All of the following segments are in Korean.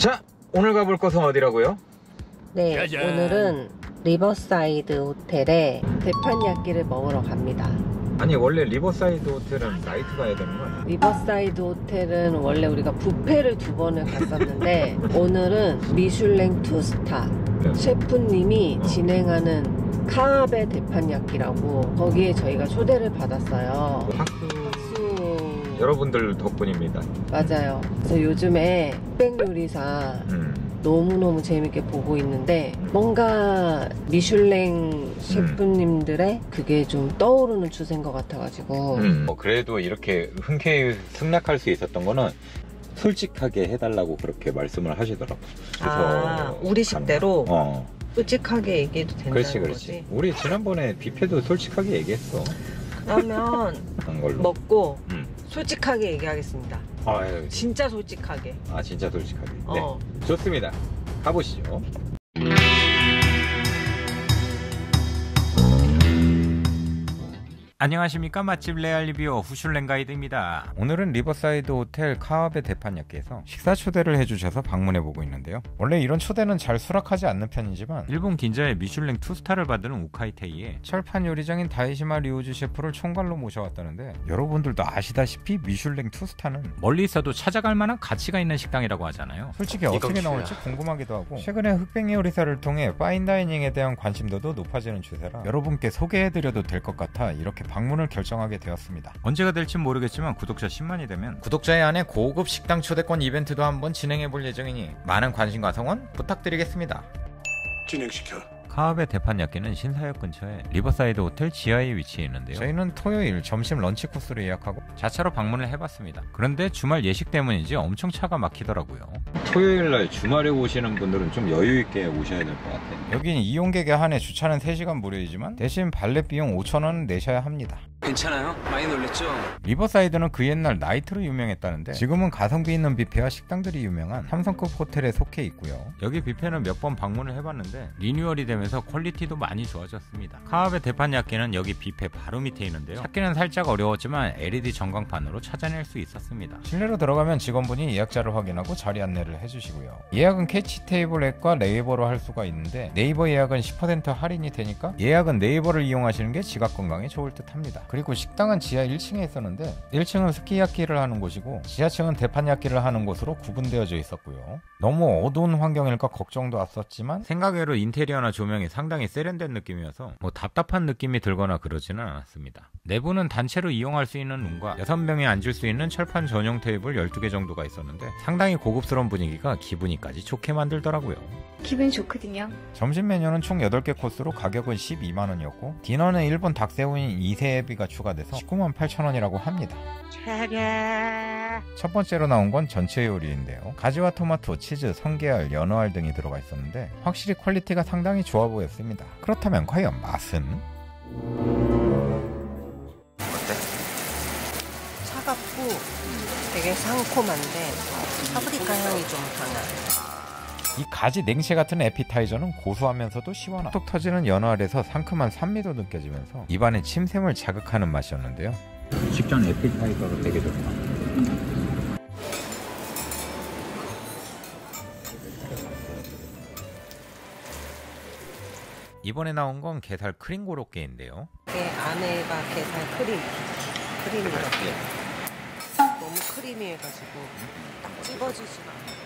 자, 오늘 가볼 곳은 어디라고요? 네, 짜잔. 오늘은 리버사이드 호텔에 데판야끼를 먹으러 갑니다. 아니 원래 리버사이드 호텔은 나이트 가야 되는 거 아니야? 리버사이드 호텔은 원래 우리가 뷔페를 두 번을 갔었는데 오늘은 미슐랭 two star 네. 셰프님이 어. 진행하는 카와베 데판야끼라고 거기에 저희가 초대를 받았어요. 박수. 여러분들 덕분입니다. 맞아요. 그래서 요즘에 흑백 요리사 음. 너무너무 재밌게 보고 있는데 뭔가 미슐랭 셰프님들의 그게 좀 떠오르는 추세인 것 같아가지고 음. 뭐 그래도 이렇게 흔쾌히 승낙할 수 있었던 거는 솔직하게 해달라고 그렇게 말씀을 하시더라고. 아, 우리 식대로 어, 솔직하게 얘기해도 된다는 그렇지, 그렇지. 거지 우리 지난번에 뷔페도 솔직하게 얘기했어. 그러면 그런 걸로. 먹고 음. 솔직하게 얘기하겠습니다 아유, 진짜 솔직하게 아 진짜 솔직하게. 네, 어. 좋습니다. 가보시죠. 안녕하십니까 맛집 레알 reviewer 후슐랭 가이드입니다. 오늘은 리버사이드 호텔 카와베 데판야끼에서 식사 초대를 해주셔서 방문해보고 있는데요. 원래 이런 초대는 잘 수락하지 않는 편이지만 일본 긴자에 미슐랭 two star를 받은 우카이테이에 철판 요리장인 다이시마 리우즈 셰프를 총괄로 모셔왔다는데 여러분들도 아시다시피 미슐랭 two star는 멀리 있어도 찾아갈 만한 가치가 있는 식당이라고 하잖아요. 솔직히 어떻게 나올지 궁금하기도 하고 최근에 흑백 요리사를 통해 fine dining에 대한 관심도도 높아지는 추세라 여러분께 소개해드려도 될 것 같아 이렇게 방문을 결정하게 되었습니다. 언제가 될진 모르겠지만 구독자 10만이 되면 구독자에 한해 고급 식당 초대권 이벤트도 한번 진행해 볼 예정이니 많은 관심과 성원 부탁드리겠습니다. 진행시켜. 카와베 데판야끼는 신사역 근처에 리버사이드 호텔 지하에 위치해 있는데요. 저희는 토요일 점심 런치 코스를 예약하고 자차로 방문을 해봤습니다. 그런데 주말 예식 때문인지 엄청 차가 막히더라고요. 토요일 날 주말에 오시는 분들은 좀 여유 있게 오셔야 될 것 같아요. 여긴 이용객에 한해 주차는 3시간 무료이지만 대신 발렛 비용 5,000원 내셔야 합니다. 괜찮아요? 많이 놀랬죠? 리버사이드는 그 옛날 나이트로 유명했다는데 지금은 가성비 있는 뷔페와 식당들이 유명한 삼성급 호텔에 속해 있고요. 여기 뷔페는 몇 번 방문을 해봤는데 리뉴얼이 되면서 퀄리티도 많이 좋아졌습니다. 카와베 데판야끼는 여기 뷔페 바로 밑에 있는데요. 찾기는 살짝 어려웠지만 LED 전광판으로 찾아낼 수 있었습니다. 실내로 들어가면 직원분이 예약자를 확인하고 자리 안내를 해주시고요. 예약은 캐치 테이블 앱과 네이버로 할 수가 있는데 네이버 예약은 10% 할인이 되니까 예약은 네이버를 이용하시는 게 지갑 건강에 좋을 듯 합니다. 그리고 식당은 지하 1층에 있었는데 1층은 스키야키를 하는 곳이고 지하층은 대판야키를 하는 곳으로 구분되어져 있었고요. 너무 어두운 환경일까 걱정도 왔었지만 생각외로 인테리어나 조명이 상당히 세련된 느낌이어서 뭐 답답한 느낌이 들거나 그러지는 않았습니다. 내부는 단체로 이용할 수 있는 룸과 6명이 앉을 수 있는 철판 전용 테이블 12개 정도가 있었는데 상당히 고급스러운 분위기가 기분이까지 좋게 만들더라고요. 기분이 좋거든요. 점심 메뉴는 총 8개 코스로 가격은 12만원이었고 디너는 일본 닭새우인 이세비가 추가돼서 19만 8천 원이라고 합니다. 첫 번째로 나온 건 전채 요리인데요. 가지와 토마토, 치즈, 성게알, 연어알 등이 들어가 있었는데 확실히 퀄리티가 상당히 좋아 보였습니다. 그렇다면 과연 맛은? 차갑고 되게 상콤한데 파프리카 향이 좀 강한 이 가지 냉채 같은 에피타이저는 고소하면서도 시원한 톡 터지는 연어 알에서 상큼한 산미도 느껴지면서 입안에 침샘을 자극하는 맛이었는데요. 식전 에피타이저로 되게 좋다. 이번에 나온 건 게살 크림 고로케인데요. 이게 안에가 게살 크림 크림 이렇게 너무 크리미해가지고 딱 찝어지지가 않아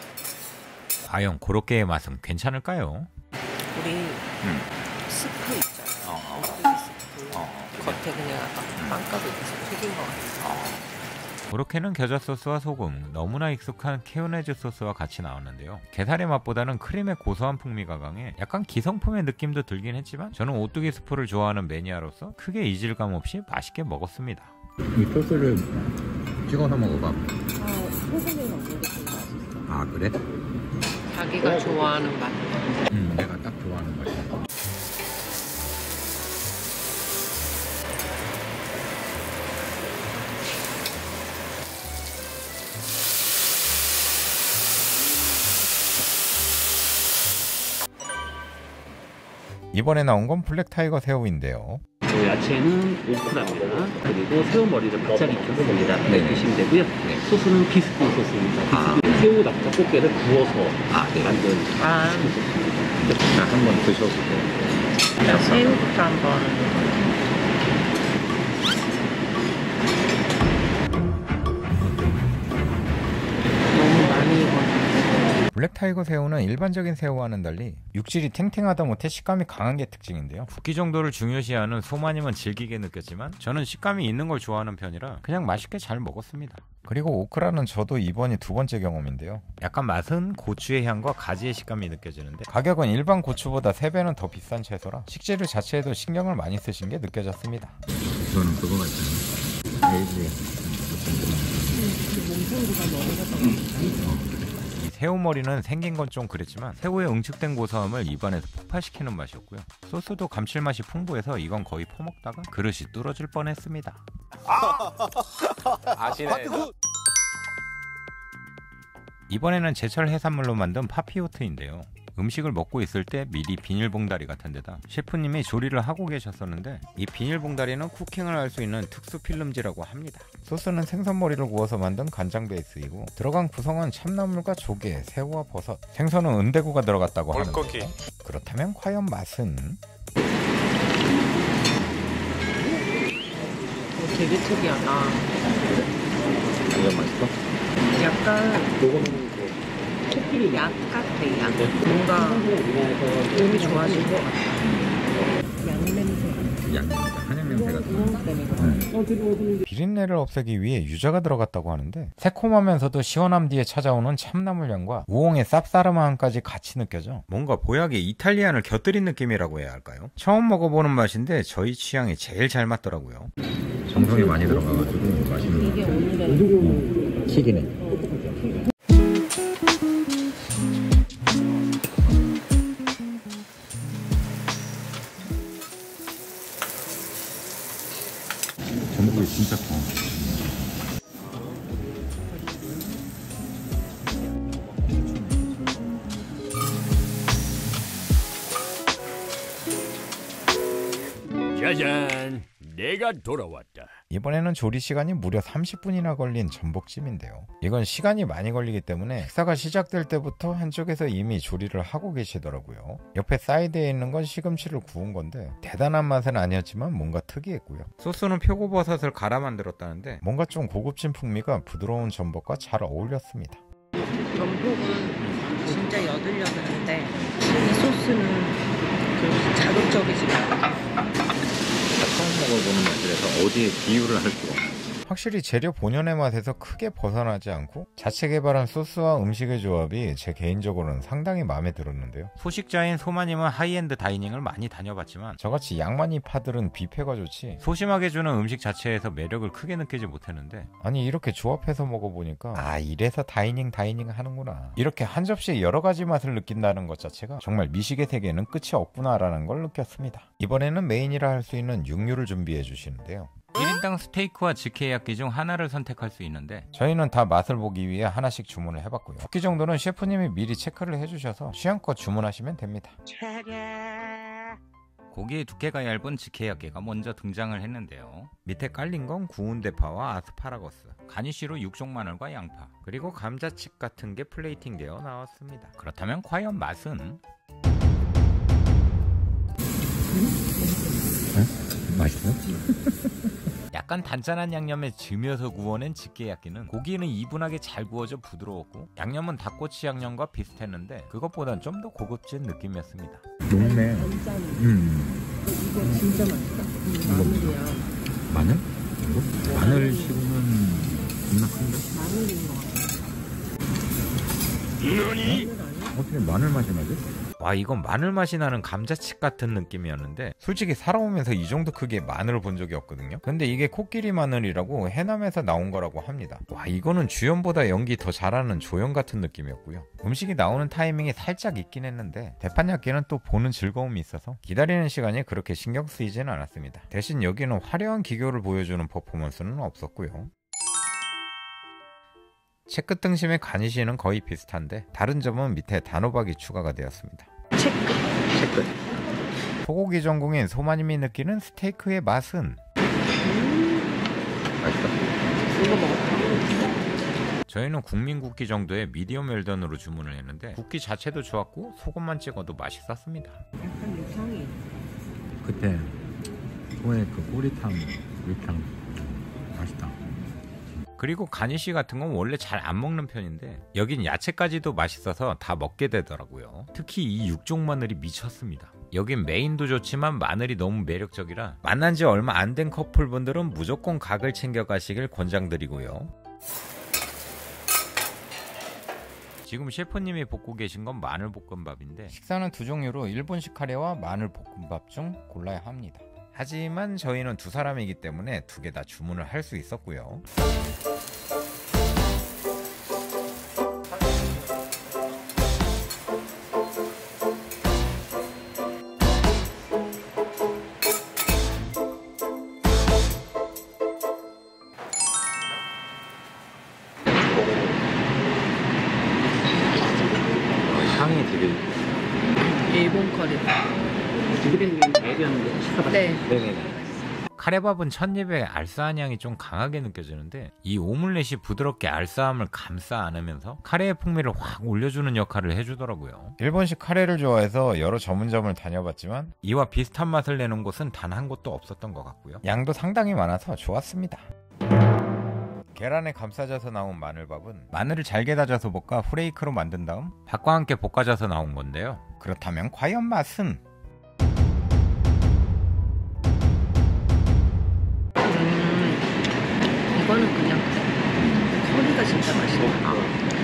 과연 고로케의 맛은 괜찮을까요? 우리 스프 있잖아요 오뚜기 스프 겉에 그냥 아까 빵가루 이렇게 튀긴 것 같아 고로케는 겨자 소스와 소금, 너무나 익숙한 케요네즈 소스와 같이 나왔는데요. 게살의 맛보다는 크림의 고소한 풍미가 강해 약간 기성품의 느낌도 들긴 했지만 저는 오뚜기 스프를 좋아하는 매니아로서 크게 이질감 없이 맛있게 먹었습니다. 이 소스를 찍어서 먹어봐. 아 소금이 없는 게 맛있어 아 그래? 자기가 좋아하는 맛 응, 내가 딱 좋아하는 맛이야. 이번에 나온 건 black tiger 새우인데요. 그 야채는 오크라입니다. 그리고 새우머리를 바짝 익혔습니다. 네. 드시면 되고요. 네. 소스는 비스크 소스입니다. 아. 새우 낙타 꽃게를 구워서 아, 네. 만든 아, 자, 한번 드셔보세요. 새우부터 한번. 블랙타이거 새우는 일반적인 새우와는 달리 육질이 탱탱하다 못해 식감이 강한 게 특징인데요. 굵기 정도를 중요시하는 소마님은 질기게 느꼈지만 저는 식감이 있는 걸 좋아하는 편이라 그냥 맛있게 잘 먹었습니다. 그리고 오크라는 저도 이번이 두 번째 경험인데요. 약간 맛은 고추의 향과 가지의 식감이 느껴지는데 가격은 일반 고추보다 3배는 더 비싼 채소라 식재료 자체에도 신경을 많이 쓰신 게 느껴졌습니다. 저는 그거 같아요. 에이즈. 이 새우 머리는 생긴 건 좀 그랬지만 새우의 응축된 고소함을 입안에서 폭발시키는 맛이었고요. 소스도 감칠맛이 풍부해서 이건 거의 퍼먹다가 그릇이 뚫어질 뻔했습니다. 아시네. 이번에는 제철 해산물로 만든 파피오트인데요. 음식을 먹고 있을 때 미리 비닐봉다리 같은 데다 셰프님이 조리를 하고 계셨었는데 이 비닐봉다리는 쿠킹을 할 수 있는 특수 필름지라고 합니다. 소스는 생선머리를 구워서 만든 간장 베이스이고 들어간 구성은 참나물과 조개, 새우와 버섯, 생선은 은대구가 들어갔다고 하는데 그렇다면 과연 맛은? 어, 되게 특이하다. 이거 맛있어? 약간 코끼리 약 같아, 약. 뭔가 몸이 좋아질 것 같아. 한약 냄새 그래. 비린내를 없애기 위해 유자가 들어갔다고 하는데 새콤하면서도 시원함 뒤에 찾아오는 참나물 향과 우엉의 쌉싸름함까지 같이 느껴져 뭔가 보약에 이탈리안을 곁들인 느낌이라고 해야 할까요? 처음 먹어보는 맛인데 저희 취향에 제일 잘 맞더라고요 정성이 많이 들어가가지고 맛있는 이게 오늘의 튀기네. 짜잔, 내가 돌아왔다. 이번에는 조리 시간이 무려 30분이나 걸린 전복찜인데요 이건 시간이 많이 걸리기 때문에 식사가 시작될 때부터 한쪽에서 이미 조리를 하고 계시더라고요 옆에 사이드에 있는 건 시금치를 구운 건데 대단한 맛은 아니었지만 뭔가 특이했고요 소스는 표고버섯을 갈아 만들었다는데 뭔가 좀 고급진 풍미가 부드러운 전복과 잘 어울렸습니다 전복은 진짜 여들여들한데 이 소스는 그 자극적이지 않아. 처음 먹어보는 맛이라서 어디에 비유를 할 수가 없어. 확실히 재료 본연의 맛에서 크게 벗어나지 않고 자체 개발한 소스와 음식의 조합이 제 개인적으로는 상당히 마음에 들었는데요. 소식자인 소마님은 high-end dining을 많이 다녀봤지만 저같이 양 많이 파들은 뷔페가 좋지 소심하게 주는 음식 자체에서 매력을 크게 느끼지 못했는데 아니 이렇게 조합해서 먹어보니까 아 이래서 dining dining 하는구나 이렇게 한 접시에 여러 가지 맛을 느낀다는 것 자체가 정말 미식의 세계는 끝이 없구나라는 걸 느꼈습니다. 이번에는 메인이라 할 수 있는 육류를 준비해 주시는데요. 1인당 스테이크와 직회야끼 중 하나를 선택할 수 있는데 저희는 다 맛을 보기 위해 하나씩 주문을 해봤고요. 쿠키 정도는 셰프님이 미리 체크를 해주셔서 취향껏 주문하시면 됩니다. 고기의 두께가 얇은 직회야끼가 먼저 등장을 했는데요. 밑에 깔린 건 구운 대파와 아스파라거스, 가니쉬로 육종 마늘과 양파, 그리고 감자칩 같은 게 플레이팅되어 나왔습니다. 그렇다면 과연 맛은? 맛있어? 약간 단짠한 양념에 지면서 구워낸 집게야끼는 고기는 이분하게 잘 구워져 부드러웠고 양념은 닭꼬치 양념과 비슷했는데 그것보단 좀 더 고급진 느낌이었습니다. 녹네. 음. 이거 진짜 맛있다. 마늘이야. 마늘? 이거? 마늘 씹으면 겁나 큰데? 마늘인 것 같아. 어떻게 마늘 맛이 나지? 와 이건 마늘 맛이 나는 감자칩 같은 느낌이었는데 솔직히 살아오면서 이 정도 크기의 마늘을 본 적이 없거든요. 근데 이게 코끼리 마늘이라고 해남에서 나온 거라고 합니다. 와 이거는 주연보다 연기 더 잘하는 조연 같은 느낌이었고요. 음식이 나오는 타이밍이 살짝 있긴 했는데 대판야끼는 또 보는 즐거움이 있어서 기다리는 시간이 그렇게 신경 쓰이진 않았습니다. 대신 여기는 화려한 기교를 보여주는 퍼포먼스는 없었고요. 채끝 등심의 가니쉬는 거의 비슷한데 다른 점은 밑에 단호박이 추가가 되었습니다 체크. 채끝. 소고기 전공인 소마님이 느끼는 스테이크의 맛은 맛있어? 이거 먹었다. 저희는 국민 국기 정도의 미디엄 웰던으로 주문을 했는데 국기 자체도 좋았고 소금만 찍어도 맛있었습니다. 약간 유성이. 그때 소의 그 꼬리탕 위탕 맛있다 그리고 가니쉬 같은 건 원래 잘 안 먹는 편인데 여긴 야채까지도 맛있어서 다 먹게 되더라고요. 특히 이 육종 마늘이 미쳤습니다. 여긴 메인도 좋지만 마늘이 너무 매력적이라 만난 지 얼마 안 된 커플분들은 무조건 각을 챙겨 가시길 권장드리고요. 지금 셰프님이 볶고 계신 건 마늘 볶음밥인데 식사는 두 종류로 일본식 카레와 마늘 볶음밥 중 골라야 합니다. 하지만 저희는 두 사람이기 때문에 두 개 다 주문을 할 수 있었고요. 향이 되게 일본 커리 네. 네네네 카레밥은 첫입에 알싸한 향이 좀 강하게 느껴지는데 이 오믈렛이 부드럽게 알싸함을 감싸 안으면서 카레의 풍미를 확 올려주는 역할을 해주더라고요. 일본식 카레를 좋아해서 여러 전문점을 다녀봤지만 이와 비슷한 맛을 내는 곳은 단 한 곳도 없었던 것 같고요. 양도 상당히 많아서 좋았습니다. 계란에 감싸져서 나온 마늘밥은 마늘을 잘게 다져서 볶아 후레이크로 만든 다음 밥과 함께 볶아져서 나온 건데요. 그렇다면 과연 맛은?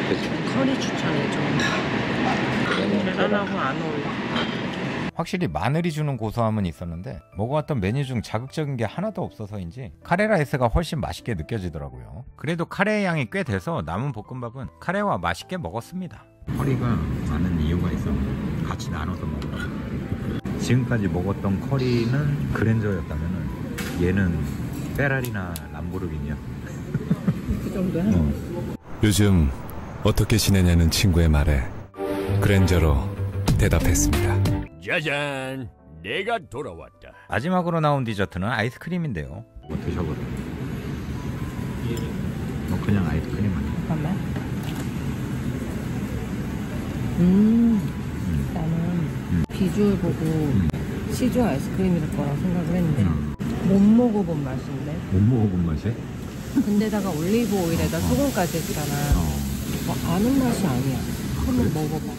그치 커리 추천해 좀. 계란하고 안 어울려. 확실히 마늘이 주는 고소함은 있었는데 먹어왔던 메뉴 중 자극적인 게 하나도 없어서인지 카레 라이스가 훨씬 맛있게 느껴지더라고요. 그래도 카레의 양이 꽤 돼서 남은 볶음밥은 카레와 맛있게 먹었습니다. 커리가 많은 이유가 있어 같이 나눠서 먹어 지금까지 먹었던 커리는 그랜저였다면은 얘는 페라리나 람보르기니야 그 정도야? 어. 요즘 어떻게 지내냐는 친구의 말에 그랜저로 대답했습니다. 짜잔, 내가 돌아왔다. 마지막으로 나온 디저트는 아이스크림인데요. 뭐 드셔보래 뭐 그냥 아이스크림 아니야 잠깐만. 음, 나는 비주얼 보고 시중 아이스크림일 거라 생각을 했는데 음. 못 먹어본 맛인데. 못 먹어본 맛이? 근데다가 올리브 오일에다 소금까지 했잖아. 어. 뭐 아는 맛이 아니야. 한번 먹어봐.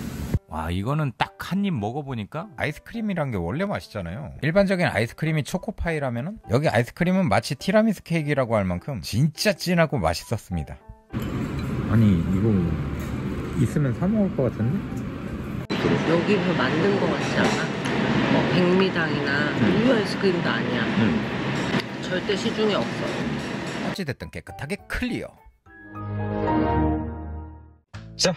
와 이거는 딱 한 입 먹어보니까 아이스크림이란 게 원래 맛있잖아요. 일반적인 아이스크림이 초코파이라면 여기 아이스크림은 마치 티라미수 케이크라고 할 만큼 진짜 진하고 맛있었습니다. 아니 이거 있으면 사 먹을 것 같은데? 여기서 만든 거 같지 않아? 뭐 백미당이나 우유 아이스크림도 아니야. 응 절대 시중에 없어. 어찌됐든 깨끗하게 클리어. 자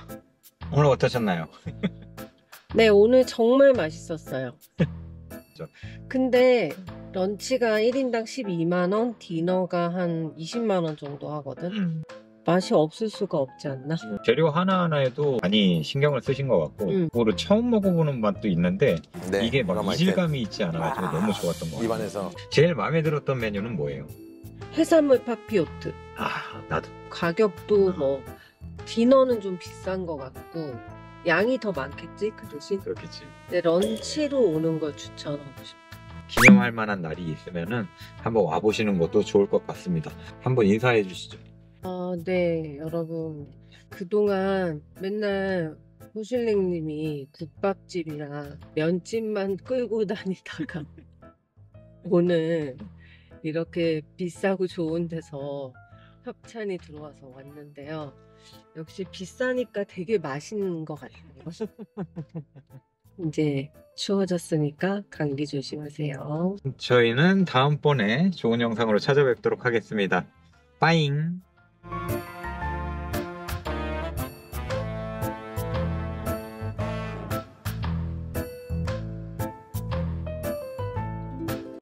오늘 어떠셨나요? 네, 오늘 정말 맛있었어요. 근데 런치가 1인당 12만원, 디너가 한 20만원 정도 하거든? 맛이 없을 수가 없지 않나? 재료 하나하나에도 많이 신경을 쓰신 것 같고 음. 그거를 처음 먹어보는 맛도 있는데 네, 이게 막 이질감이 있지 않아가지고 너무 좋았던 것 같아요 입안에서 제일 마음에 들었던 메뉴는 뭐예요? 해산물 파피오트. 아 나도 가격도 뭐, 디너는 좀 비싼 것 같고, 양이 더 많겠지? 그 대신? 그렇겠지 근데 런치로 오는 걸 추천하고 싶어. 기념할 만한 날이 있으면은 한번 와보시는 것도 좋을 것 같습니다 한번 인사해 주시죠 아, 네, 여러분. 그동안 맨날 호실랭님이 국밥집이랑 면집만 끌고 다니다가 오늘 이렇게 비싸고 좋은 데서 협찬이 들어와서 왔는데요. 역시 비싸니까 되게 맛있는 것 같아요. 이제 추워졌으니까 감기 조심하세요. 저희는 다음번에 좋은 영상으로 찾아뵙도록 하겠습니다 빠잉